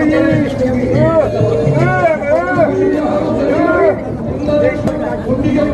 Öf, öf, öf, öf.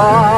Oh.